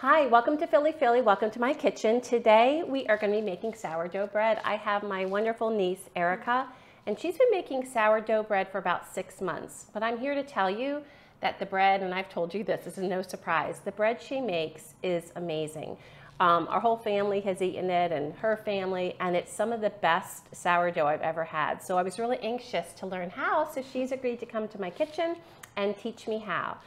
Hi, welcome to Philly Filly. Welcome to my kitchen. Today we are going to be making sourdough bread. I have my wonderful niece, Erika, and she's been making sourdough bread for about six months. But I'm here to tell you that the bread, and I've told you this, this is no surprise, the bread she makes is amazing. Um, our whole family has eaten it and her family, and it's some of the best sourdough I've ever had. So I was really anxious to learn how, so she's agreed to come to my kitchen and teach me how.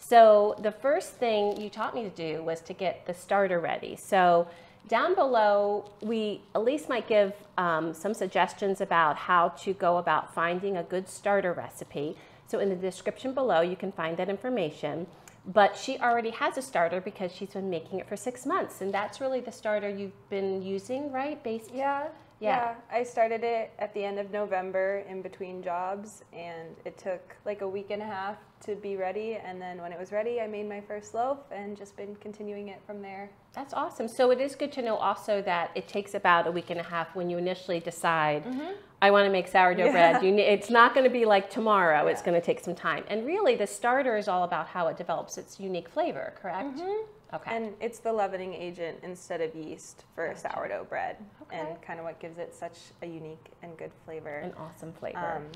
So the first thing you taught me to do was to get the starter ready. So down below, we at least might give um, some suggestions about how to go about finding a good starter recipe. So in the description below, you can find that information but she already has a starter because she's been making it for six months and that's really the starter you've been using right based yeah yeah. yeah. I started it at the end of November in between jobs, and it took like a week and a half to be ready. And then when it was ready, I made my first loaf and just been continuing it from there. That's awesome. So it is good to know also that it takes about a week and a half when you initially decide, mm-hmm. I want to make sourdough yeah. bread. You, it's not going to be like tomorrow. Yeah. It's going to take some time. And really, the starter is all about how it develops its unique flavor, correct? Mm-hmm. Okay. And it's the leavening agent instead of yeast for gotcha. sourdough bread, okay. and kind of what gives it such a unique and good flavor. An awesome flavor. Um,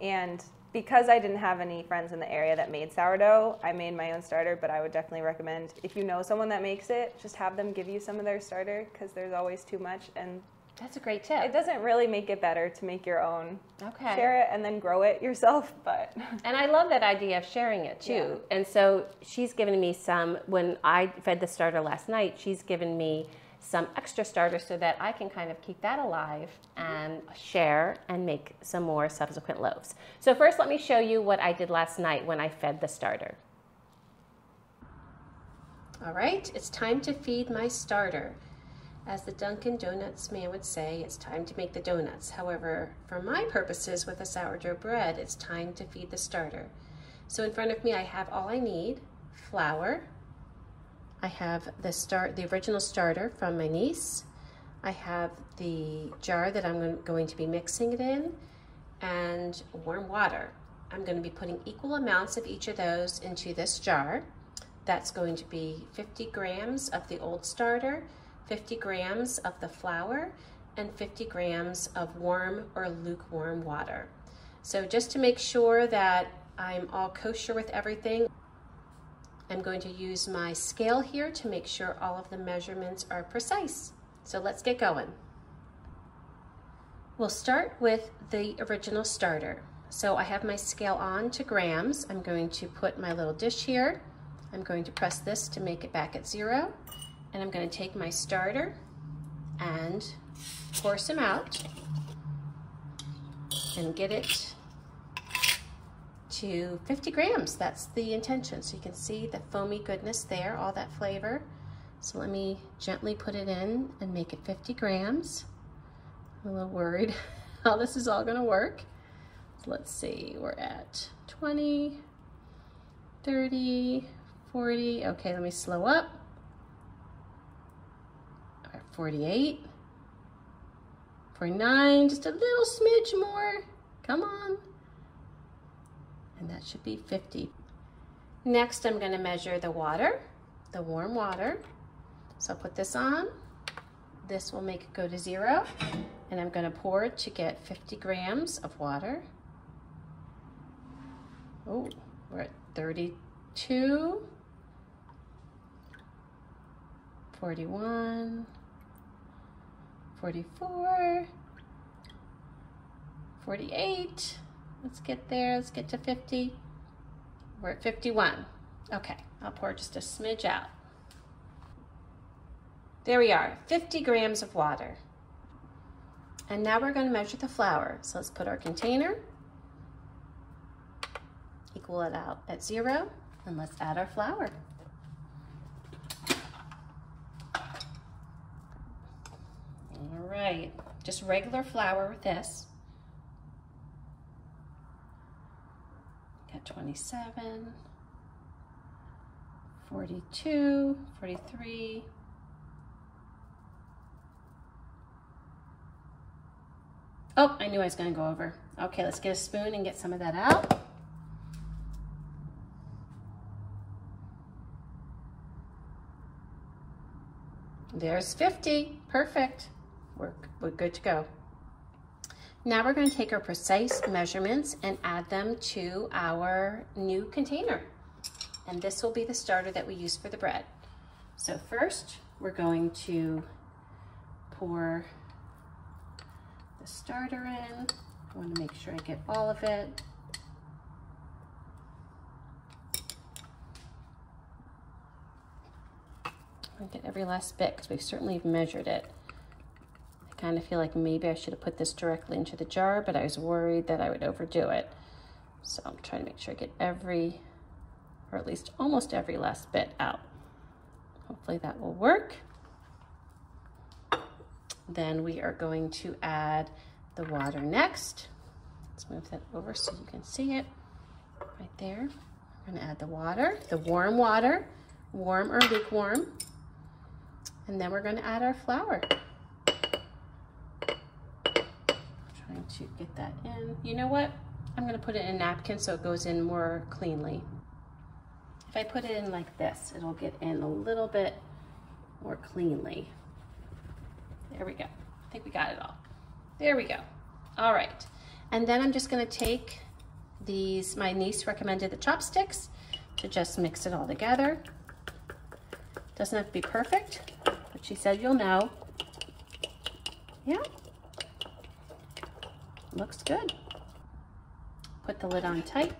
and because I didn't have any friends in the area that made sourdough, I made my own starter. But I would definitely recommend if you know someone that makes it, just have them give you some of their starter because there's always too much, and that's a great tip. It doesn't really make it better to make your own. Okay. Share it and then grow it yourself, but. And I love that idea of sharing it too. Yeah. And so she's given me some, when I fed the starter last night, she's given me some extra starter so that I can kind of keep that alive and share and make some more subsequent loaves. So first let me show you what I did last night when I fed the starter. All right, it's time to feed my starter. As the Dunkin' Donuts man would say, it's time to make the donuts. However, for my purposes with a sourdough bread, it's time to feed the starter. So in front of me, I have all I need, flour. I have the start, the original starter from my niece. I have the jar that I'm going to be mixing it in and warm water. I'm going to be putting equal amounts of each of those into this jar. That's going to be 50 grams of the old starter, 50 grams of the flour, and 50 grams of warm or lukewarm water. So just to make sure that I'm all kosher with everything, I'm going to use my scale here to make sure all of the measurements are precise. So let's get going. We'll start with the original starter. So I have my scale on to grams. I'm going to put my little dish here. I'm going to press this to make it back at zero. And I'm gonna take my starter and pour some out and get it to 50 grams. That's the intention. So you can see the foamy goodness there, all that flavor. So let me gently put it in and make it 50 grams. I'm a little worried how this is all gonna work. Let's see, we're at 20, 30, 40. Okay, let me slow up. 48, 49, just a little smidge more. Come on. And that should be 50. Next, I'm gonna measure the water, the warm water. So I'll put this on. This will make it go to zero. And I'm gonna pour to get 50 grams of water. Oh, we're at 32, 41, 44, 48. Let's get there, let's get to 50. We're at 51. Okay, I'll pour just a smidge out. There we are, 50 grams of water. And now we're gonna measure the flour. So let's put our container, equal it out at zero, and let's add our flour. Just regular flour with this. Got 27, 42, 43, Oh, I knew I was gonna go over. Okay, let's get a spoon and get some of that out. There's 50. Perfect. We're, we're good to go. Now we're going to take our precise measurements and add them to our new container. And this will be the starter that we use for the bread. So first, we're going to pour the starter in. I want to make sure I get all of it. I get every last bit because we certainly measured it. Kind of feel like maybe I should have put this directly into the jar, but I was worried that I would overdo it. So I'm trying to make sure I get every, or at least almost every last bit out. Hopefully that will work. Then we are going to add the water next. Let's move that over so you can see it right there. We're gonna add the water, the warm water, warm or lukewarm. And then we're gonna add our flour. To get that in. You know what? I'm gonna put it in a napkin so it goes in more cleanly. If I put it in like this, it'll get in a little bit more cleanly. There we go. I think we got it all. There we go. All right. And then I'm just gonna take these, my niece recommended the chopsticks to just mix it all together. Doesn't have to be perfect, but she said you'll know. Yeah. Looks good. Put the lid on tight.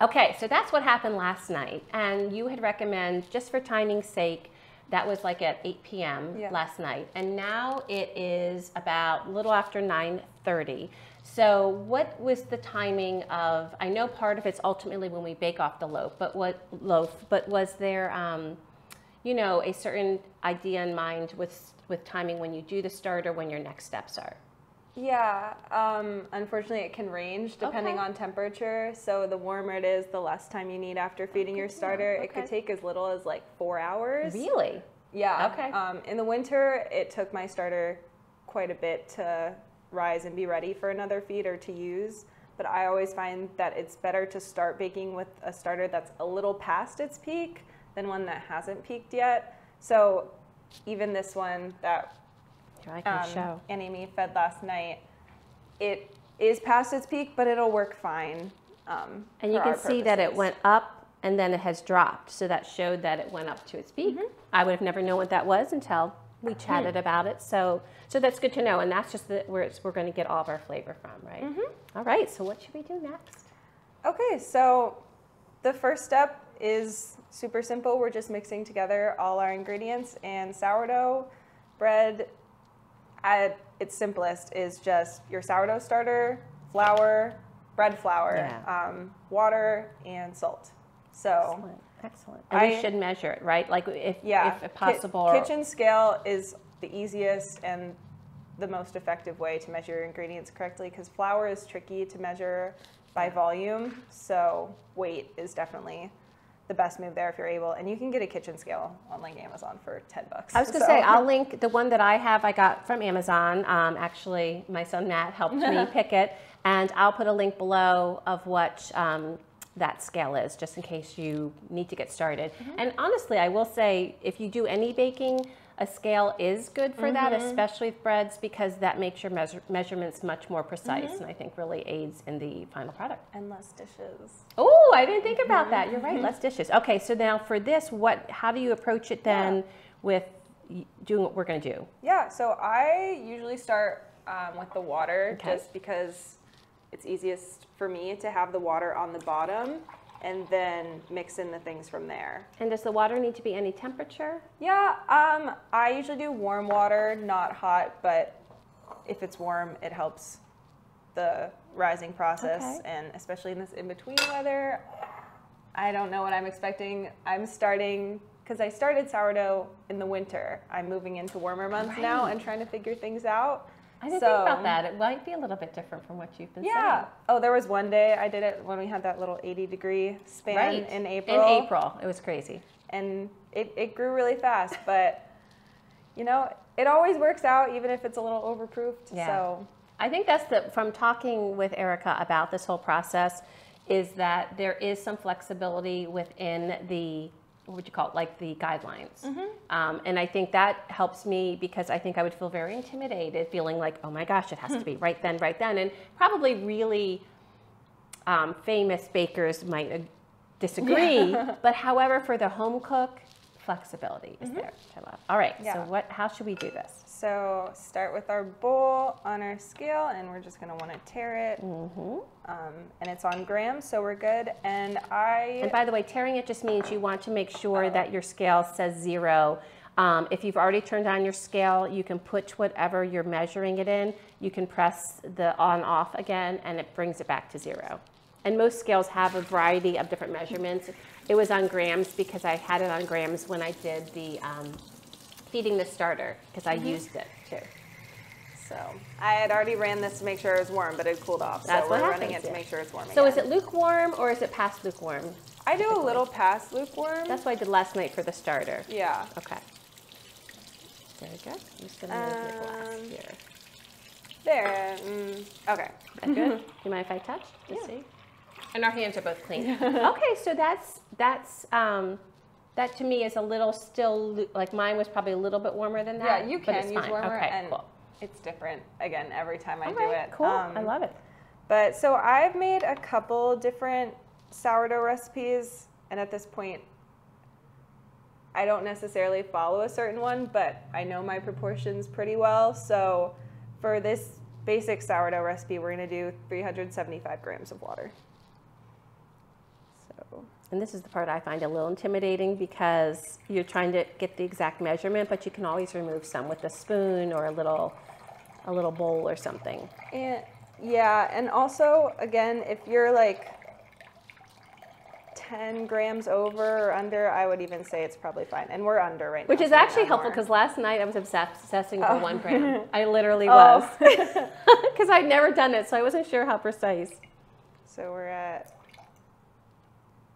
Okay, so that's what happened last night. And you had recommend, just for timing's sake, that was like at 8 p.m. Yeah. last night. And now it is about a little after 9.30. So what was the timing of, I know part of it's ultimately when we bake off the loaf, but what loaf, but was there, um, you know, a certain idea in mind with, with timing when you do the starter, when your next steps are? Yeah, um, unfortunately, it can range depending Okay. on temperature. So the warmer it is, the less time you need after feeding your starter. Okay. It could take as little as like four hours. Really? Yeah. Okay. Um, in the winter, it took my starter quite a bit to rise and be ready for another feed or to use. But I always find that it's better to start baking with a starter that's a little past its peak than one that hasn't peaked yet. So even this one that um, show. and Amy fed last night, it is past its peak, but it'll work fine. Um, And you can see that it went up and then it has dropped. So that showed that it went up to its peak. Mm-hmm. I would have never known what that was until we chatted about it. So, so that's good to know. And that's just the, where it's, we're going to get all of our flavor from, right? Mm-hmm. All right. So what should we do next? Okay, so the first step is super simple. We're just mixing together all our ingredients and sourdough bread at its simplest is just your sourdough starter, flour, bread flour, Yeah. um, water, and salt. So Excellent. Excellent. And we I- should measure it, right? Like if, yeah, if possible. or- kitchen scale is the easiest and the most effective way to measure your ingredients correctly because flour is tricky to measure by volume. So weight is definitely the best move there if you're able. And you can get a kitchen scale on like Amazon for 10 bucks. I was to So- say, I'll link the one that I have, I got from Amazon. Um, actually, my son Matt helped me pick it. And I'll put a link below of what um, that scale is, just in case you need to get started. And honestly, I will say, if you do any baking, a scale is good for that, mm-hmm. especially with breads, because that makes your measure- measurements much more precise mm-hmm. and I think really aids in the final product. and less dishes. Oh, I didn't think about that. You're right. Mm-hmm. Less dishes. Okay, so now for this, what? How do you approach it then with doing what we're going to do? Yeah, so I usually start um, with the water Okay. just because it's easiest for me to have the water on the bottom and then mix in the things from there. And does the water need to be any temperature? Yeah, um, I usually do warm water, not hot, but if it's warm, it helps the rising process, Okay. and especially in this in between weather. I don't know what I'm expecting. I'm starting because I started sourdough in the winter. I'm moving into warmer months now and trying to figure things out. I didn't So- think about that. It might be a little bit different from what you've been saying. Yeah. Oh, there was one day I did it when we had that little 80 degree span. Right. in April. In April. It was crazy. and it, it grew really fast but you know it always works out even if it's a little overproofed Yeah. so I think that's the from talking with Erika about this whole process is that there is some flexibility within the what would you call it, like the guidelines. Mm-hmm. Um, and I think that helps me because I think I would feel very intimidated, feeling like, oh my gosh, it has to be right then, right then. And probably really um, famous bakers might uh, disagree. But however, for the home cook, flexibility is there, which I love. All right, so Mm-hmm. What? how should we do this? So start with our bowl on our scale, and we're just gonna want to tare it. Mm-hmm. Um, and it's on grams, so we're good. And I And by the way, taring it just means you want to make sure that your scale says zero. Um, if you've already turned on your scale, you can put whatever you're measuring it in. You can press the on off again and it brings it back to zero. And most scales have a variety of different measurements. It was on grams because I had it on grams when I did the um, feeding the starter because I used it too. so I had already ran this to make sure it was warm, but it cooled off. That's so what we're running happens, it to make sure it's warm. So is it lukewarm or is it past lukewarm? I do a little past lukewarm. That's what I did last night for the starter. yeah. Okay. Very good. I'm just gonna move your glass Um, here. There. Mm, okay. Is that good? Do you mind if I touch? to Yeah. see? And our hands are both clean. Okay, so that's that's um, that to me is a little still like mine was probably a little bit warmer than that. Yeah, you can use fine. warmer, Okay, and cool. it's different again every time I All do it. Cool. Um, I love it. But so I've made a couple different sourdough recipes, and at this point, I don't necessarily follow a certain one, but I know my proportions pretty well. So for this basic sourdough recipe, we're gonna do 375 grams of water. And this is the part I find a little intimidating because you're trying to get the exact measurement, but you can always remove some with a spoon or a little a little bowl or something. And yeah, and also again, if you're like 10 grams over or under, I would even say it's probably fine. And we're under right now. Which is actually helpful because last night I was obsess- obsessing for Oh. one gram. I literally Oh. was. Because I'd never done it, so I wasn't sure how precise. So we're at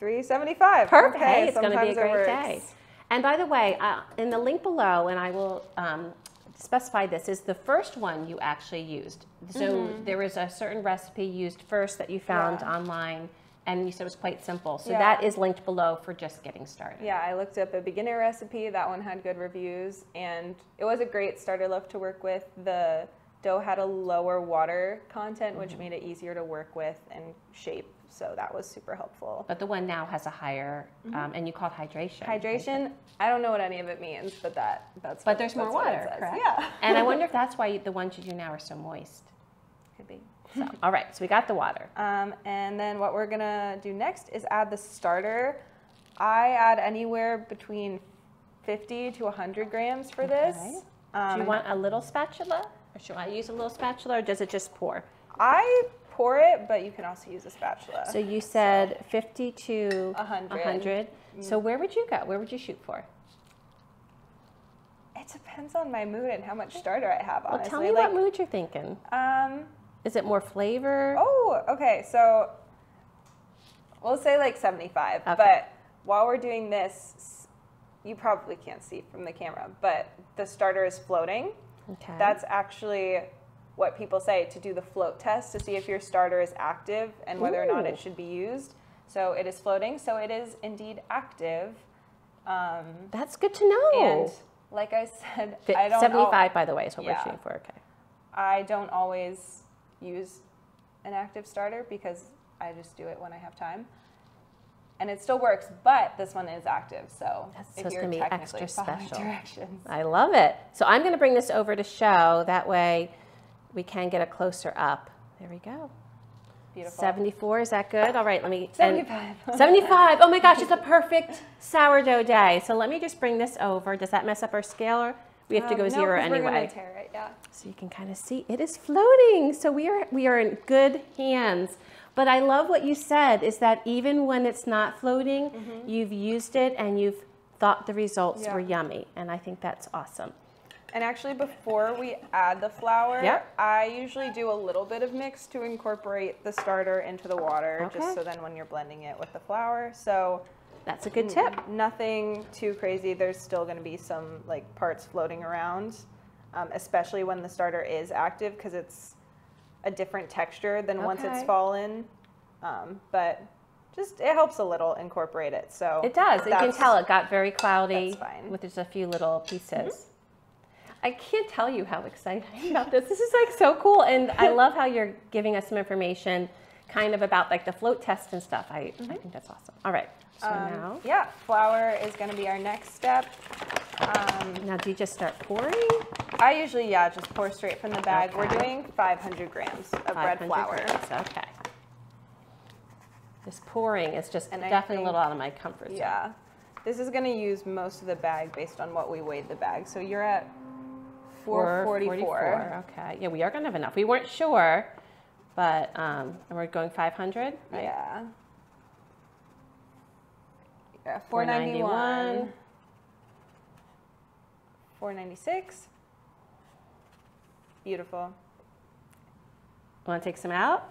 375. Perfect. Okay, hey, it's going to be a great day. And by the way, uh, in the link below, and I will um, specify this, is the first one you actually used. So there was a certain recipe used first that you found Mm-hmm. Yeah. online, and you said it was quite simple. So Yeah. that is linked below for just getting started. Yeah, I looked up a beginner recipe. That one had good reviews, and it was a great starter loaf to work with. The dough had a lower water content, which made it easier to work with and shape. So that was super helpful. But the one now has a higher, um, and you call it hydration. Mm-hmm. Hydration. I don't know what any of it means, but that that's. But what- there's more water, correct? Yeah. And I wonder if that's why the ones you do now are so moist. Could be. So, all right, so we got the water. Um, and then what we're gonna do next is add the starter. I add anywhere between 50 to 100 grams for this. Um, do you want a little spatula? Or should I use a little spatula, or does it just pour? I pour it, but you can also use a spatula. So you said 50 to 100. 100. So where would you go? Where would you shoot for? it depends on my mood and how much starter I have. Well, Honestly, tell me like, what mood you're thinking. um, Is it more flavor? Oh, okay. So we'll say like 75. Okay. But while we're doing this, you probably can't see from the camera, but the starter is floating. okay. That's actually what people say to do the float test to see if your starter is active and whether or not it should be used. So it is floating, so it is indeed active. Um, That's good to know. and like I said, Fi- I don't al- 75, by the way, is what Yeah. we're shooting for. Okay. I don't always use an active starter because I just do it when I have time. And it still works, but this one is active, so That's- so it's gonna be extra special. directions. I love it. So I'm going to bring this over to show. That way we can get a closer up. There we go. Beautiful. 74, is that good? All right, let me. 75. 75. Oh my gosh, it's a perfect sourdough day. So let me just bring this over. Does that mess up our scale or we have to Um, go no, zero 'cause We're anyway? gonna tare it, yeah. So you can kind of see it is floating. So we are we are in good hands. But I love what you said is that even when it's not floating, you've used it and you've thought the results. Yeah. were yummy. And I think that's awesome. And actually, before we add the flour, Yep. I usually do a little bit of mix to incorporate the starter into the water, Okay. just so then when you're blending it with the flour. So That's a good tip. nothing too crazy. There's still going to be some like parts floating around, um, especially when the starter is active because it's a different texture than once it's fallen. Um, but just it helps a little incorporate it. So It does. You can tell it got very cloudy with just a few little pieces. I can't tell you how excited I am about this. This is like so cool. And I love how you're giving us some information kind of about like the float test and stuff. I, I think that's awesome. All right. So Mm-hmm. Um, now, yeah, flour is going to be our next step. Um, now do you just start pouring? I usually, yeah, just pour straight from the bag. We're doing 500 grams of bread 500 flour. grams, Okay. This pouring is just And definitely a little out of my comfort zone. Yeah. This is going to use most of the bag based on what we weighed the bag. So you're at 444. 444, Okay. Yeah, we are going to have enough. We weren't sure, but um, and we're going 500, right? Yeah. Yeah, 491. 496. Beautiful. Want to take some out?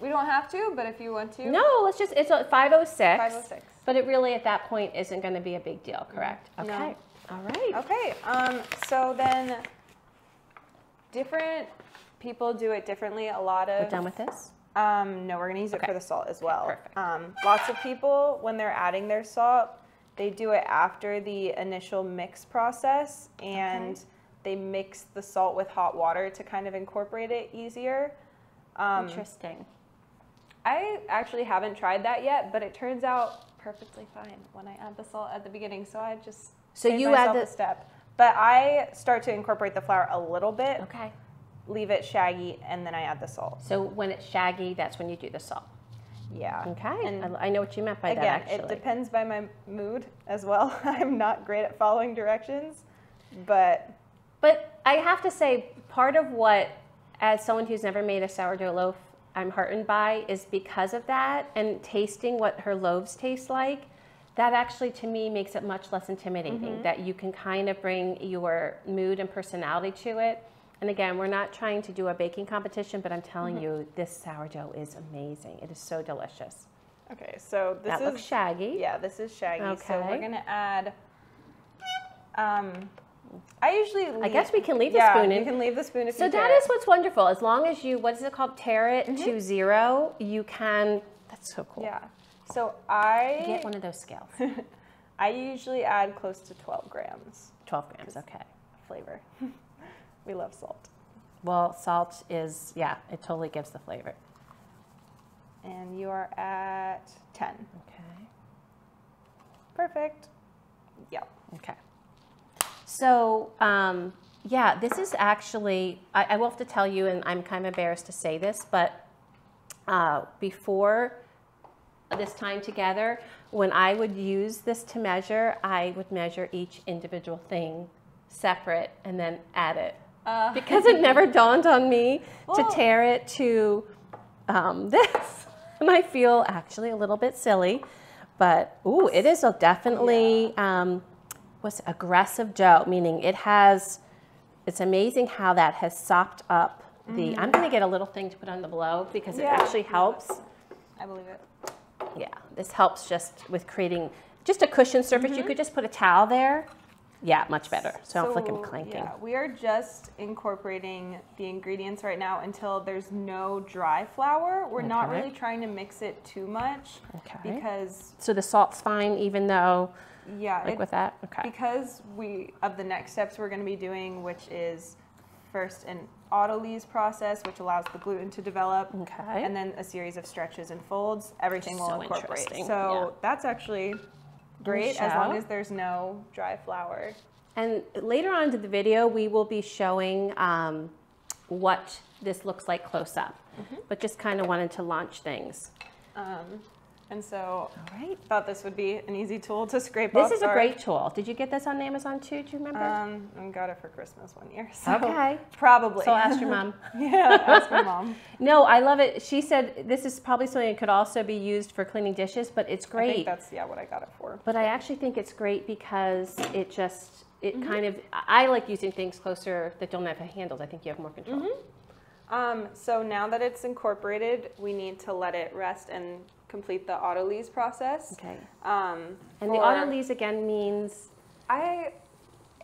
We don't have to, but if you want to. No, let's just, it's a 506. 506. But it really at that point isn't going to be a big deal, correct? No. Okay. All right. Okay, um, so then different people do it differently. A lot of We're done with this? Um, no, we're gonna use it for the salt as well. perfect. Um, lots of people, when they're adding their salt, they do it after the initial mix process and they mix the salt with hot water to kind of incorporate it easier. Um, Interesting. I actually haven't tried that yet, but it turns out perfectly fine when I add the salt at the beginning. So I just So save you add the- step. But I start to incorporate the flour a little bit, Okay. leave it shaggy, and then I add the salt. So when it's shaggy, that's when you do the salt. Yeah. Okay. And I, I know what you meant by Again, that, actually. it depends by my mood as well. I'm not great at following directions, but But I have to say, part of what, as someone who's never made a sourdough loaf, I'm heartened by is because of that and tasting what her loaves taste like. That actually, to me, makes it much less intimidating. That you can kind of bring your mood and personality to it. And again, we're not trying to do a baking competition, but I'm telling you, this sourdough is amazing. It is so delicious. okay. So this that is looks shaggy. yeah, this is shaggy. So Okay. we're gonna add. Um, I usually. Leave, I guess we can leave the yeah, spoon in. You can leave the spoon if So you that care. is what's wonderful. As long as you, what is it called, tare it Mm-hmm. to zero, you can. That's so cool. Yeah. So I Get one of those scales. I usually add close to 12 grams 12 grams, okay. flavor. we love salt. Well, salt is, yeah, it totally gives the flavor. And you are at 10. Okay. Perfect. Yep. Okay. So, um, yeah, this is actually, I, I will have to tell you, and I'm kind of embarrassed to say this, but uh, before this time together, when I would use this to measure, I would measure each individual thing separate and then add it. Uh, because it never dawned on me to tare it to um, this. And I feel actually a little bit silly, but ooh, it is a definitely um, what's aggressive dough, meaning it has. It's amazing how that has sopped up the. I'm going to get a little thing to put on the below because it actually helps. I believe it. Yeah, this helps just with creating just a cushion surface. You mm-hmm. could just put a towel there. Yeah, much better. So, I don't feel like I'm clanking. Yeah, we are just incorporating the ingredients right now until there's no dry flour. We're not really trying to mix it too much Okay. because So the salt's fine, even though, yeah, like it- with that. Okay. because we of the next steps we're going to be doing, which is first an autolyse process, which allows the gluten to develop, Okay. and then a series of stretches and folds. Everything will So incorporate. interesting, So that's actually great as long as there's no dry flour. And later on to the video, we will be showing um, what this looks like close up. Mm-hmm. But just kind of wanted to launch things. Um, and so right. thought this would be an easy tool to scrape This is a our- great tool. Did you get this on Amazon too? Do you remember? Um, I got it for Christmas one year. So okay. Probably. So ask your mom. yeah, ask my mom. No, I love it. She said this is probably something that could also be used for cleaning dishes, but it's I great. think that's yeah what I got it for. But I actually think it's great because it just it Mm-hmm. kind of I like using things closer that don't have handles. I think you have more control. Mm-hmm. Um, so now that it's incorporated, we need to let it rest and complete the autolyse process. Okay. Um, And the autolyse again means I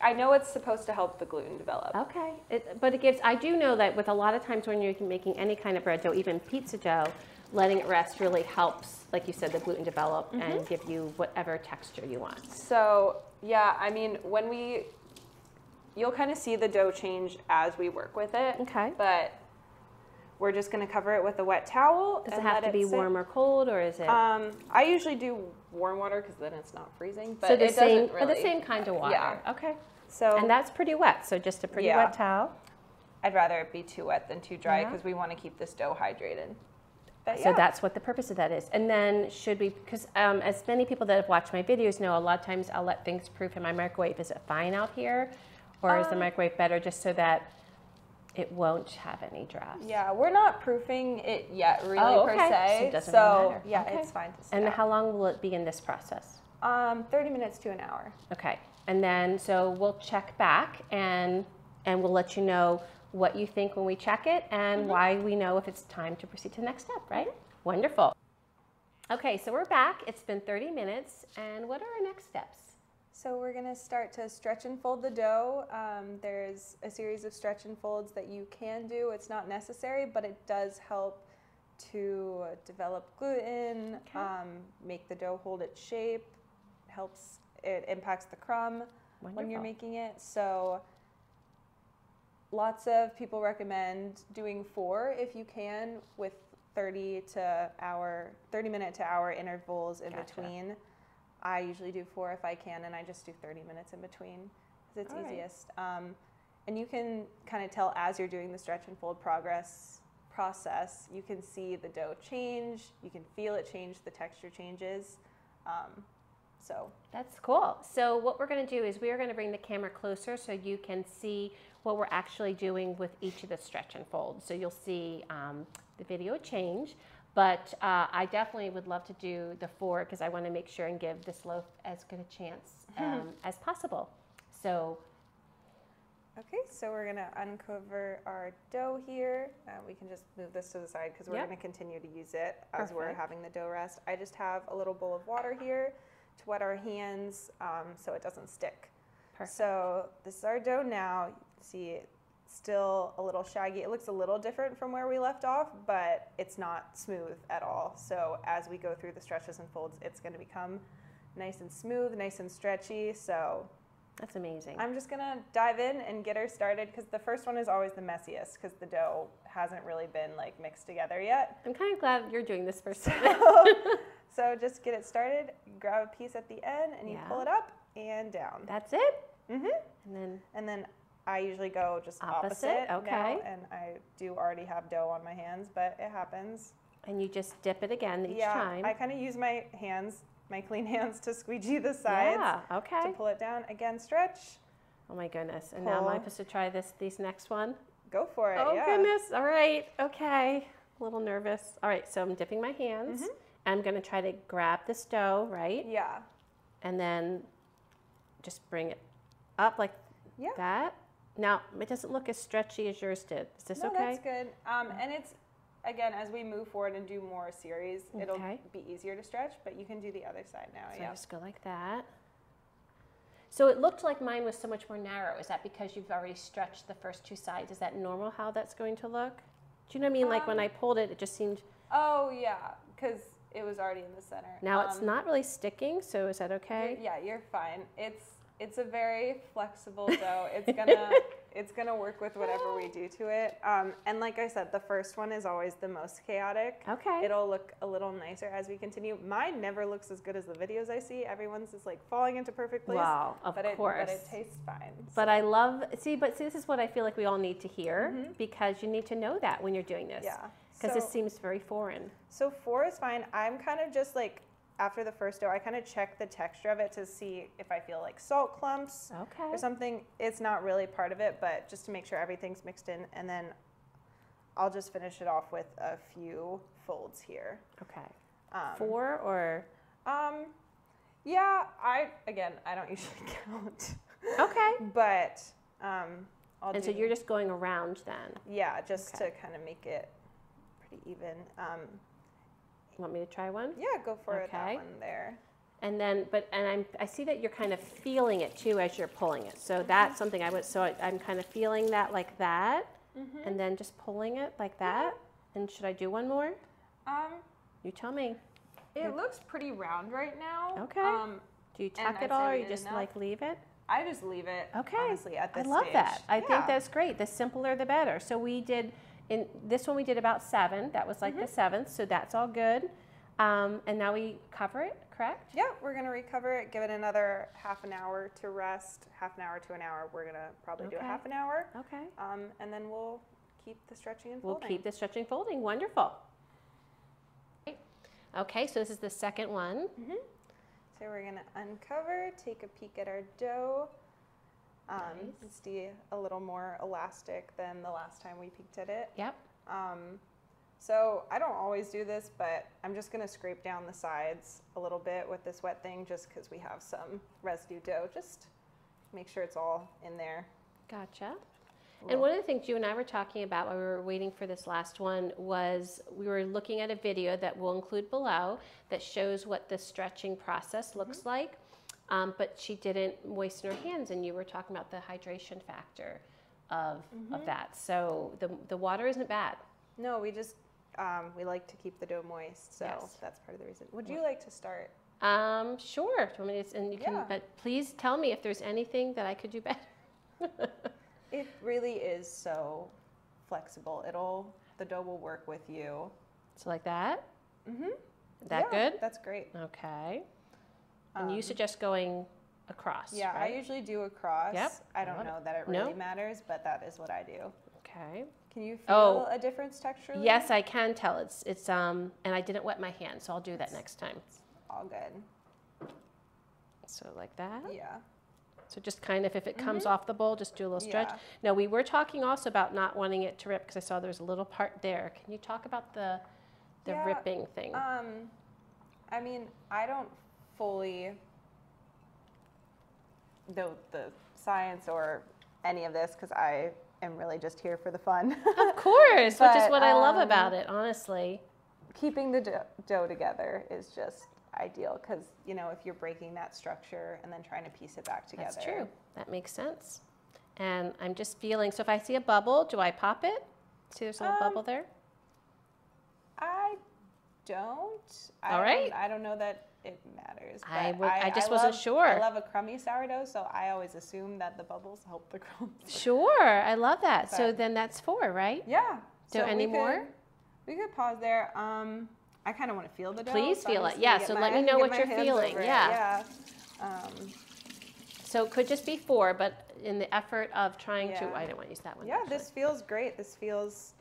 I know it's supposed to help the gluten develop. okay, it, but it gives. I do know that with a lot of times when you're making any kind of bread dough, even pizza dough, letting it rest really helps, like you said, the gluten develop and give you whatever texture you want. So yeah, I mean, when we, you'll kind of see the dough change as we work with it. Okay. But we're just gonna cover it with a wet towel. Does it have to be warm or cold, or is it? Um, I usually do warm water because then it's not freezing. But so the it same, doesn't really. the same kind of water. Yeah. Okay. So And that's pretty wet, so just a pretty Yeah. wet towel. I'd rather it be too wet than too dry Yeah. because we want to keep this dough hydrated. But So yeah. that's what the purpose of that is. And then should we, because um, as many people that have watched my videos know, a lot of times I'll let things proof in my microwave. Is it fine out here? Or is the Um, microwave better just so that it won't have any drafts? Yeah, we're not proofing it yet, really Oh, per okay. So say. it doesn't really matter. yeah, Okay. it's fine to And stop. how long will it be in this process? um, thirty minutes to an hour. Okay. And then, so we'll check back and, and we'll let you know what you think when we check it and Mm-hmm. why we know if it's time to proceed to the next step, right? Wonderful. Okay, so we're back. It's been 30 minutes. And what are our next steps? So we're gonna start to stretch and fold the dough. Um, there's a series of stretch and folds that you can do. It's not necessary, but it does help to develop gluten, Okay. um, make the dough hold its shape, helps it impacts the crumb when you're making it. So lots of people recommend doing four if you can with 30 to hour 30 minute to hour intervals in Gotcha. between. I usually do four if I can, and I just do 30 minutes in between because it's All right. easiest. Um, and you can kind of tell as you're doing the stretch and fold progress process, you can see the dough change, you can feel it change, the texture changes. Um, so That's cool. So what we're going to do is we are going to bring the camera closer so you can see what we're actually doing with each of the stretch and fold. So you'll see um, the video change, but uh, I definitely would love to do the four because I want to make sure and give this loaf as good a chance um, as possible. So Okay, so we're gonna uncover our dough here. Uh, we can just move this to the side because we're Yep. gonna continue to use it as we're having the dough rest. I just have a little bowl of water here to wet our hands um, so it doesn't stick. Perfect. So this is our dough now. See still a little shaggy. It looks a little different from where we left off, but it's not smooth at all. So as we go through the stretches and folds, it's gonna become nice and smooth, nice and stretchy. So that's amazing. I'm just gonna dive in and get her started because the first one is always the messiest because the dough hasn't really been like mixed together yet. I'm kind of glad you're doing this first. so just get it started. Grab a piece at the end and you Yeah. pull it up and down. That's it. Mm-hmm. And then And then I usually go just Opposite, opposite. now, okay. and I do already have dough on my hands, but it happens. and you just dip it again each yeah, time. I kind of use my hands, my clean hands, to squeegee the sides yeah. Okay. to pull it down. Again, stretch. Oh my goodness. And now am I Pull. supposed to try this these next one? Go for it. Oh yeah. goodness. All right. Okay. A little nervous. All right. So I'm dipping my hands. Mhm. I'm going to try to grab this dough, right? Yeah. And then just bring it up like Yeah. that. Now, it doesn't look as stretchy as yours did. Is this no, okay? that's good. Um, and it's again as we move forward and do more series, it'll Okay. be easier to stretch. But you can do the other side now. So I yeah. just go like that. So it looked like mine was so much more narrow. Is that because you've already stretched the first two sides? Is that normal how that's going to look? Do you know what I mean? like when Um, I pulled it, it just seemed. Oh yeah, because it was already in the center. Now it's Um, not really sticking, so is that you're- okay? Yeah, you're fine. It's it's a very flexible dough. It's gonna it's gonna work with whatever we do to it. Um, and like I said, the first one is always the most chaotic. Okay. It'll look a little nicer as we continue. Mine never looks as good as the videos I see. Everyone's just like falling into perfect place. Wow, of but it, course. But it tastes fine. But I love see, but see, this is what I feel like we all need to hear Mhm. because you need to know that when you're doing this. yeah. Because so, this seems very foreign. so four is fine. I'm kind of just like after the first dough, I kind of check the texture of it to see if I feel like salt clumps Okay. or something. It's not really part of it, but just to make sure everything's mixed in, and then I'll just finish it off with a few folds here. Okay. Um, Four or Um, yeah. I again, I don't usually count. okay. but um, I'll And do, so you're just going around then. yeah, just Okay. to kind of make it pretty even. Um, Want me to try one? yeah, go for it. That Okay. one there. And then, but and I'm I see that you're kind of feeling it too as you're pulling it. So that's something I would. So I, I'm kind of feeling that like that, Mm-hmm. and then just pulling it like that. And should I do one more? Um, You tell me. it looks pretty round right now. Okay. Um, Do you tuck it all or you just enough. like leave it? I just leave it. Okay. Honestly, at this I love stage. that. I think that's great. The simpler the better. So we did in this one we did about seven. That was like Mm-hmm. the seventh. So that's all good. Um, and now we cover it, correct? Yeah, we're gonna recover it. Give it another half an hour to rest. Half an hour to an hour. We're gonna probably do a half an hour, Okay. um, and then we'll keep the stretching and folding. We'll keep the stretching folding. Wonderful. Okay, so this is the second one. So we're gonna uncover, take a peek at our dough. Um, Nice. It's a little more elastic than the last time we peeked at it. Yep. Um, so I don't always do this, but I'm just gonna scrape down the sides a little bit with this wet thing just because we have some residue dough. Just make sure it's all in there. Gotcha. And one of the things you and I were talking about while we were waiting for this last one was we were looking at a video that we'll include below that shows what the stretching process looks Mm-hmm. like. Um, but she didn't moisten her hands, and you were talking about the hydration factor of, Mm-hmm. of that. So the, the water isn't bad. No, we just um, we like to keep the dough moist, so Yes. that's part of the reason. Would you like to start? Um, sure. I mean, it's, and you can, Yeah. but please tell me if there's anything that I could do better. It really is so flexible. It'll the dough will work with you. so like that. Mm-hmm. That yeah, good? That's great. Okay. And you Um, suggest going across. Yeah, right? I usually do across. Yep, I don't it. know that it No? really matters, but that is what I do. Okay. Can you feel Oh. a difference texturally? Yes, I can tell. It's it's um, and I didn't wet my hand, so I'll do that next time. All good. So like that. Yeah. So just kind of if it comes off the bowl, just do a little stretch. Yeah. Now we were talking also about not wanting it to rip because I saw there's a little part there. Can you talk about the the Yeah, ripping thing? Um, I mean, I don't fully know the science or any of this because I am really just here for the fun. of course, which is but, what I love um, about it, honestly. Keeping the dough, dough together is just ideal because you know if you're breaking that structure and then trying to piece it back together. That's true. That makes sense. And I'm just feeling. So if I see a bubble, do I pop it? See, there's a little Um, bubble there. I don't. I All right. Don't, I don't know that it matters. I would- I just wasn't love- sure. I love a crummy sourdough, so I always assume that the bubbles help the crumbs. Sure, I love that. So then that's four, right? Yeah. Do so any we more? Could, we could pause there. Um, I kind of want to feel the dough. Please so feel it. Yeah, so my- let me know what you're feeling. Yeah. Yeah. Um, So it could just be four, but in the effort of trying to, I don't want to use that one. yeah, actually. this feels great. This feels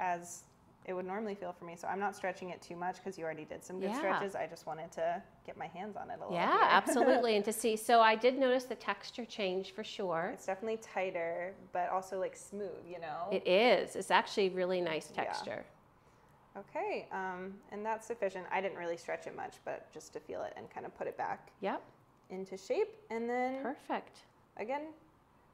as it would normally feel for me. So I'm not stretching it too much because you already did some good Yeah. stretches. I just wanted to get my hands on it a little. Yeah, absolutely. and to see, so I did notice the texture change for sure. It's definitely tighter, but also like smooth. You know. It is. It's actually really nice Yeah. texture. Okay, um, and that's sufficient. I didn't really stretch it much, but just to feel it and kind of put it back Yep, into shape. And then perfect. again,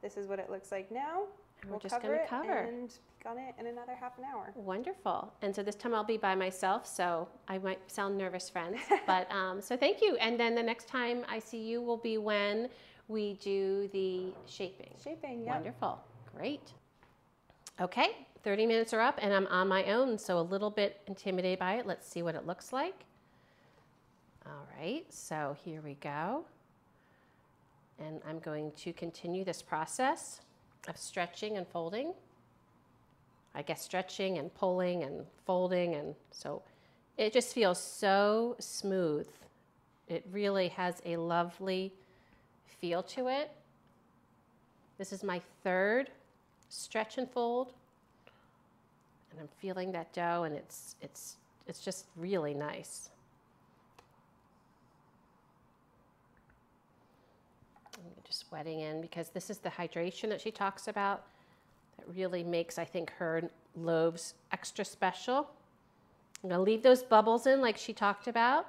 this is what it looks like now. And we're we'll just cover gonna cover. and on it in another half an hour. Wonderful. And so this time I'll be by myself, so I might sound nervous, friends. but um, so thank you. And then the next time I see you will be when we do the shaping. Shaping, yeah. Wonderful. Great. Okay, 30 minutes are up and I'm on my own, so a little bit intimidated by it. Let's see what it looks like. All right, so here we go. And I'm going to continue this process of stretching and folding. I guess stretching and pulling and folding and so it just feels so smooth. It really has a lovely feel to it. This is my third stretch and fold. And I'm feeling that dough and it's it's it's just really nice. I'm just wetting in because this is the hydration that she talks about that really makes I think her loaves extra special. I'm gonna leave those bubbles in like she talked about.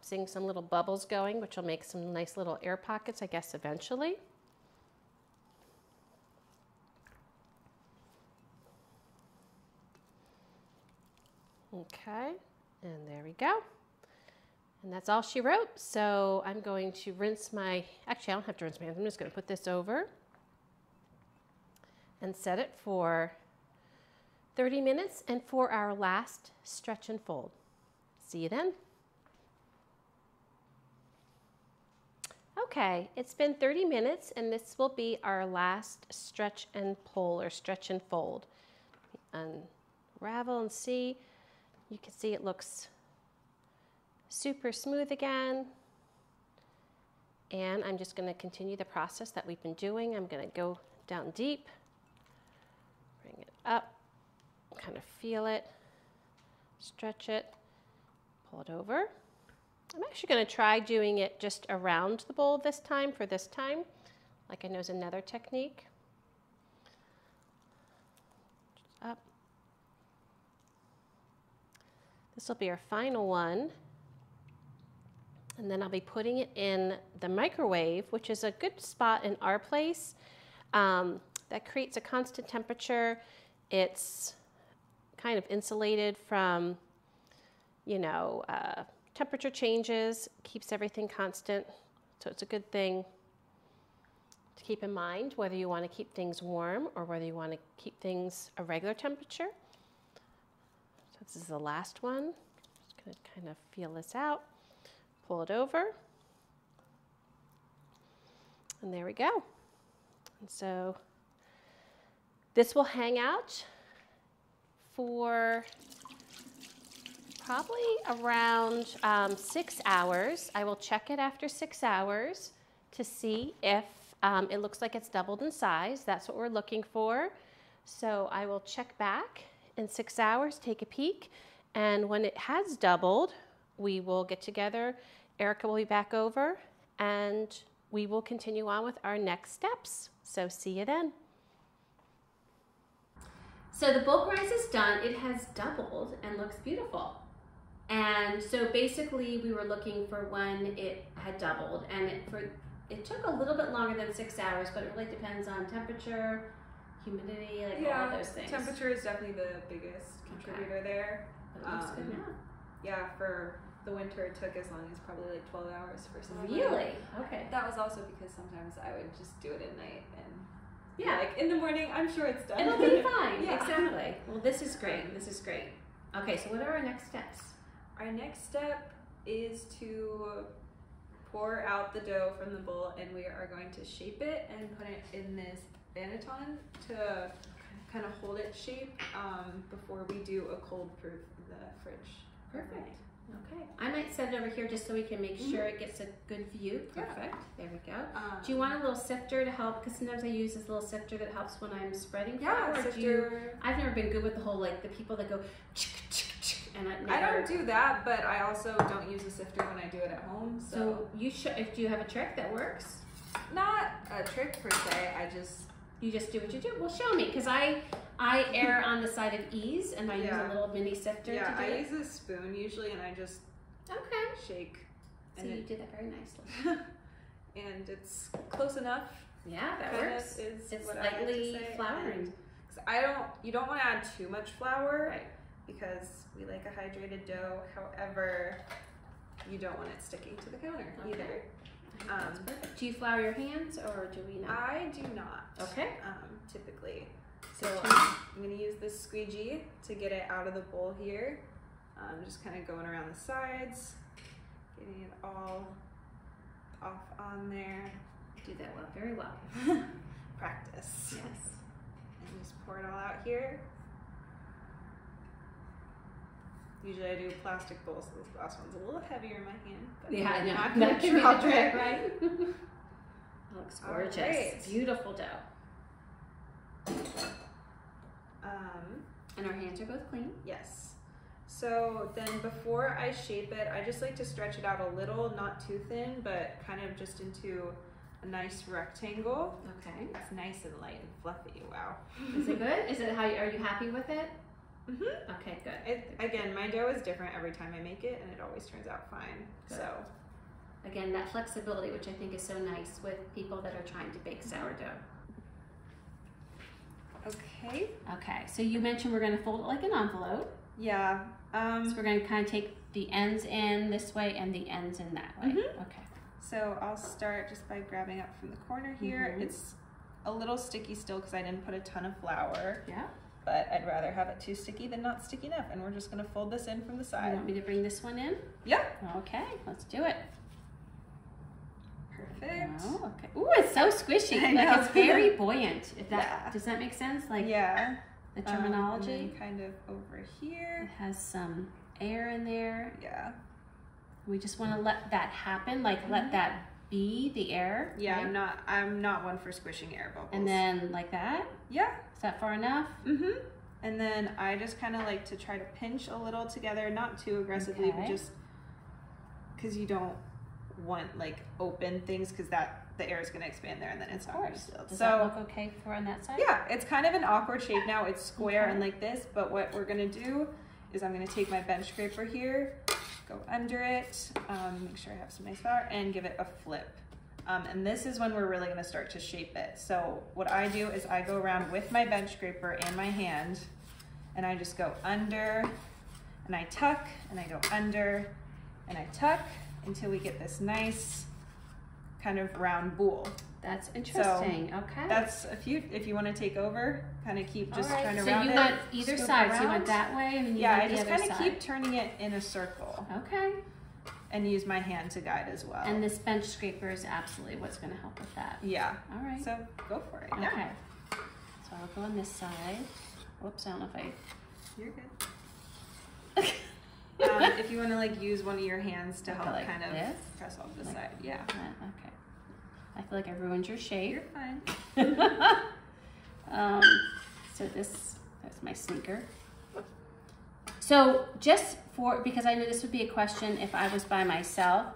Seeing some little bubbles going, which will make some nice little air pockets, I guess, eventually. Okay, and there we go. And that's all she wrote. So I'm going to rinse my, actually I don't have to rinse my hands, I'm just gonna put this over and set it for 30 minutes and for our last stretch and fold. See you then. Okay, it's been 30 minutes and this will be our last stretch and pull or stretch and fold. Unravel and see. You can see it looks super smooth again. And I'm just going to continue the process that we've been doing. I'm going to go down deep, up, kind of feel it, stretch it, pull it over. I'm actually going to try doing it just around the bowl this time for this time, like I know is another technique. Just up. This will be our final one. And then I'll be putting it in the microwave, which is a good spot in our place. Um, that creates a constant temperature. It's kind of insulated from, you know, uh, temperature changes, keeps everything constant. So it's a good thing to keep in mind whether you want to keep things warm or whether you want to keep things a regular temperature. So this is the last one. Just going to kind of feel this out pull it over. And there we go. And so this will hang out for probably around um, six hours. I will check it after six hours to see if um, it looks like it's doubled in size. That's what we're looking for. So I will check back in six hours, take a peek, and when it has doubled, we will get together. Erika will be back over and we will continue on with our next steps. So see you then. So the bulk rise is done. It has doubled and looks beautiful. And so basically we were looking for when it had doubled and it, for, it took a little bit longer than six hours, but it really depends on temperature, humidity, like yeah, all those things. Temperature is definitely the biggest contributor okay. there. But it looks um, good now. Yeah, for the winter it took as long as probably like 12 hours for some really okay that was also because sometimes i would just do it at night and yeah like in the morning i'm sure it's done. It'll be fine yeah. exactly. Well this is great this is great. Okay so what are our next steps? Our next step is to pour out the dough from the bowl and we are going to shape it and put it in this banneton to kind of hold its shape um, before we do a cold proof in the fridge. Perfect Okay, I might set it over here just so we can make sure it gets a good view. Perfect. There we go. Um, do you want a little sifter to help? Because sometimes I use this little sifter that helps when I'm spreading yeah, flour. Sifter. You, I've never been good with the whole like the people that go and I, never, I don't do that, but I also don't use a sifter when I do it at home. So, so you should. If you have a trick that works. Not a trick per se. I just you just do what you do. Well, show me, because I I err on the side of ease, and I yeah. use a little mini sifter. Yeah, I it. use a spoon usually, and I just okay shake. So and you it, did that very nicely. and it's close enough. Yeah, that works. Is it's lightly flouring. I don't. You don't want to add too much flour, right? Because we like a hydrated dough. However, you don't want it sticking to the counter okay. either. Um, do you flour your hands or do we not? I do not. Okay. Um, typically. So I'm going to use this squeegee to get it out of the bowl here. I'm just kind of going around the sides, getting it all off on there. Do that well, very well. Practice. Yes. And just pour it all out here. Usually I do plastic bowls, so this glass one's a little heavier in my hand. But yeah, know. Not that can be the trick, right? looks gorgeous. Right. Beautiful dough. Um, and our hands are both clean. Yes. So then before I shape it, I just like to stretch it out a little, not too thin, but kind of just into a nice rectangle. Okay. It's nice and light and fluffy. Wow. Is it good? Is it how? Are you happy with it? Mm-hmm. Okay, good. It, again, my dough is different every time I make it, and it always turns out fine. Good. So, again, that flexibility, which I think is so nice with people that are trying to bake sourdough. Okay. Okay. So you mentioned we're going to fold it like an envelope. Yeah. Um, so we're going to kind of take the ends in this way and the ends in that way. Mm-hmm. Okay. So I'll start just by grabbing up from the corner here. Mm-hmm. It's a little sticky still because I didn't put a ton of flour. Yeah. But I'd rather have it too sticky than not sticky enough. And we're just gonna fold this in from the side. You want me to bring this one in? Yeah, Okay, let's do it. perfect. Oh, okay. Ooh, it's so squishy. Like it's very buoyant. If that Yeah. does that make sense? Like yeah. the Um, terminology. then kind of over here. it has some air in there. Yeah. We just want to let that happen, like let that be the air. Mm-hmm. Yeah, right? I'm not I'm not one for squishing air bubbles. And then like that. Yeah. Is that far enough? Mm-hmm. And then I just kind of like to try to pinch a little together, not too aggressively, but just because you don't want like open things because that the air is going to expand there and then it's not going to build. Does So that look okay for on that side? yeah, it's kind of an awkward shape now. It's square Okay. and like this, but what we're going to do is I'm going to take my bench scraper here, go under it, um, make sure I have some nice flour, and give it a flip. Um, and this is when we're really going to start to shape it. So what I do is I go around with my bench scraper and my hand, and I just go under, and I tuck, and I go under, and I tuck until we get this nice kind of round bowl. That's interesting. okay. That's a few. If you want to take over, kind of keep just right. trying to so round you it. went either side. So you went that way and then you Yeah, I just kind of keep turning it in a circle Okay. And use my hand to guide as well. And this bench scraper is absolutely what's going to help with that. yeah. All right. So go for it. okay. Yeah. So I'll go on this side. Whoops, I don't know if I. You're good. um, if you want to like use one of your hands to help like kind of this? press off the Like side. Yeah. Uh, Okay. I feel like I ruined your shape. You're fine. um, so this, that's my sneaker. So just for, because I knew this would be a question if I was by myself,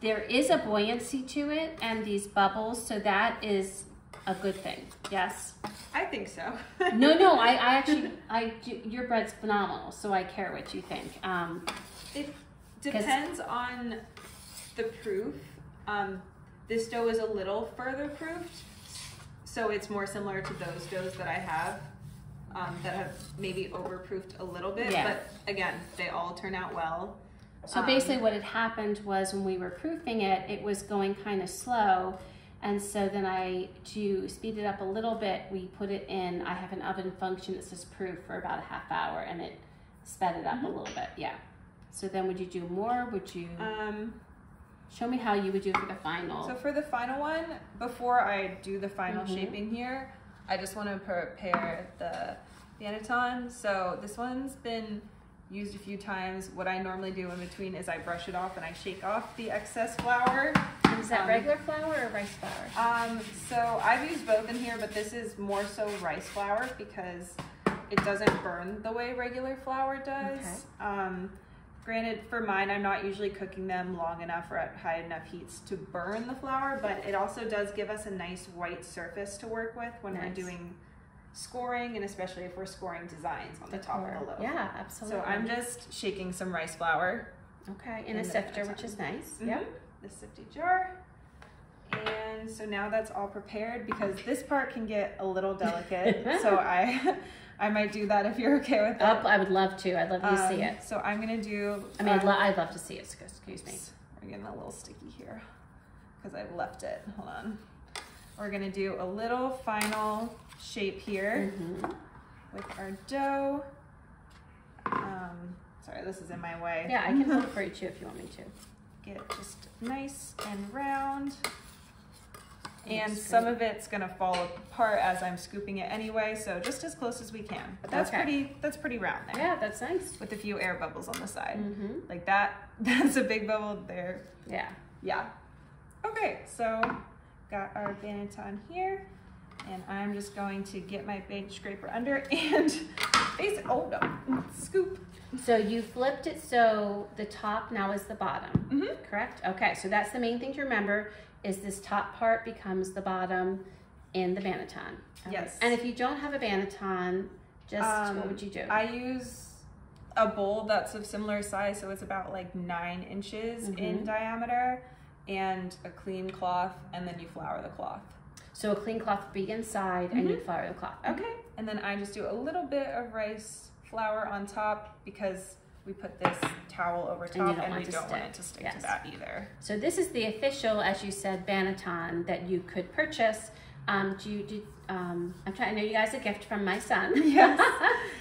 there is a buoyancy to it and these bubbles, so that is a good thing. Yes. I think so. No, no, I, I actually, I, your bread's phenomenal, so I care what you think. Um, It depends on the proof. Um, this dough is a little further proofed, so it's more similar to those doughs that I have um, that have maybe overproofed a little bit. Yeah. But again, they all turn out well. So Um, basically, what had happened was when we were proofing it, it was going kind of slow. And so then I, to speed it up a little bit, we put it in. I have an oven function that says proof for about a half hour and it sped it up Mm-hmm. a little bit. Yeah. So then would you do more? Would you Um, show me how you would do it for the final? so for the final one, before I do the final Mhm. shaping here, I just want to prepare the Banneton. So this one's been used a few times. What I normally do in between is I brush it off and I shake off the excess flour. is that um, regular flour or rice flour? Um, so I've used both in here, but this is more so rice flour because it doesn't burn the way regular flour does. Um, granted, for mine, I'm not usually cooking them long enough or at high enough heats to burn the flour, but it also does give us a nice white surface to work with when we're doing scoring and especially if we're scoring designs on the top of the loaf. Yeah, absolutely. So I'm just shaking some rice flour okay in, in a sifter, which is nice. Mhm. Yep. The sifty jar. And so now that's all prepared because this part can get a little delicate. so I I might do that if you're okay with Up. I would love to. I'd love to see Um, it. So I'm gonna do I mean, I'd, um, lo- I'd love to see it. Excuse me. We're getting a little sticky here because I've left it. Hold on. We're gonna do a little final shape here Mhm. with our dough. Um, sorry, this is in my way. Yeah, I can for you if you want me to. get just nice and round. And some of it's gonna fall apart as I'm scooping it anyway, so just as close as we can. But that's Okay. pretty, that's pretty round there. Yeah, that's nice. With a few air bubbles on the side. Mm-hmm. Like that, that's a big bubble there. Yeah. Yeah. Okay, so got our Banneton here. And I'm just going to get my bench scraper under and basic, oh no, scoop. So you flipped it so the top now is the bottom, Mm-hmm. correct? Okay, so that's the main thing to remember is this top part becomes the bottom in the Banneton. Okay. Yes. And if you don't have a Banneton, just Um, what would you do? I use a bowl that's of similar size, so it's about like nine inches in Mhm. diameter, and a clean cloth, and then you flour the cloth. so a clean cloth would be inside and you flour the cloth. Okay. And then I just do a little bit of rice flour on top because we put this towel over top, don't and, want we it to don't want it to stick Yes. to that either. So this is the official, as you said, Banneton that you could purchase. Um, do you, do, um, I'm trying, I know you guys a gift from my son. Yes.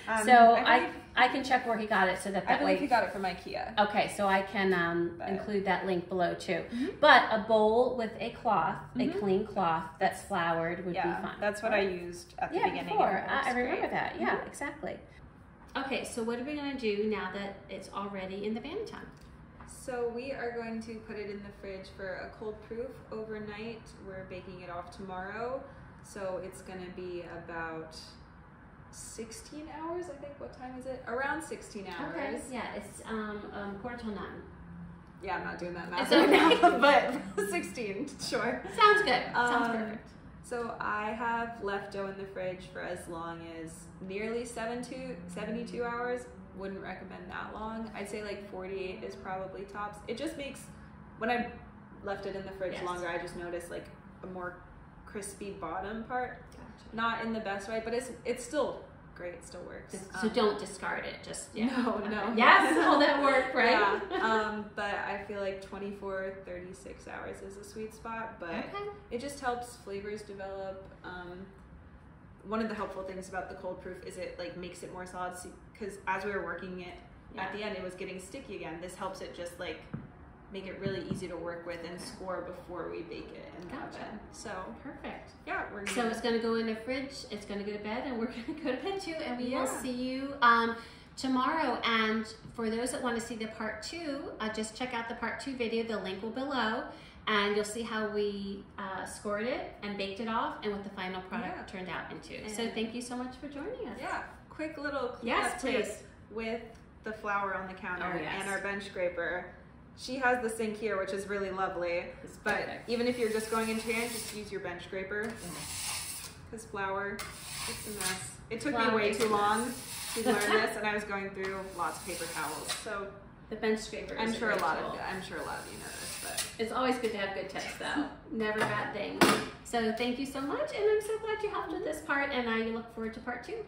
Um, so I I, believe- I can check where he got it so that I that believe way. he got it from IKEA. Okay, so I can um, But- include that link below too. Mhm. But a bowl with a cloth, Mhm. a clean cloth that's floured would yeah, be fun. that's what I used at the yeah, beginning. before. I, I remember that. Yeah, exactly. Okay, so what are we gonna do now that it's already in the Banneton? So we are going to put it in the fridge for a cold proof overnight. We're baking it off tomorrow. So it's gonna be about 16 hours, I think. What time is it? Around 16 hours. Okay, yeah, it's um, um quarter till nine. Yeah, I'm not doing that math right now, but 16, sure. Sounds good. Sounds Um, perfect. So I have left dough in the fridge for as long as nearly seven to 72 hours. Wouldn't recommend that long. I'd say like 48 is probably tops. It just makes when I left it in the fridge Yes. longer, I just noticed like a more crispy bottom part. Not in the best way, but it's it's still great. Still works. So Um, don't discard it. Just yeah. No, no. Yes, all that work, right? Yeah. Um, but I feel like 24, 36 hours is a sweet spot. But okay. it just helps flavors develop. Um, one of the helpful things about the cold proof is it like makes it more solid because as we were working it Yeah. at the end, it was getting sticky again. This helps it just like make it really easy to work with and score before we bake it in the Gotcha. oven. So Perfect. yeah, we're So it's going to go in the fridge. It's going to go to bed, and we're going to go to bed too. And we will see you um, tomorrow. And for those that want to see the part two, uh, just check out the part two video. The link will below, and you'll see how we uh, scored it and baked it off, and what the final product Yeah. turned out into. so thank you so much for joining us. yeah, quick little Yes, please. with the flour on the counter Oh, yes. and our bench scraper. She has the sink here, which is really lovely. It's But perfect. even if you're just going into your hand, just use your bench scraper. Because flour, it's a mess. It took Flour me way too long to learn this, and I was going through lots of paper towels. So The bench scraper. I'm is sure a lot tool. of I'm sure a lot of you know this, but It's always good to have good tips, though. Never bad thing. So thank you so much, and I'm so glad you helped with this part, and I look forward to part two.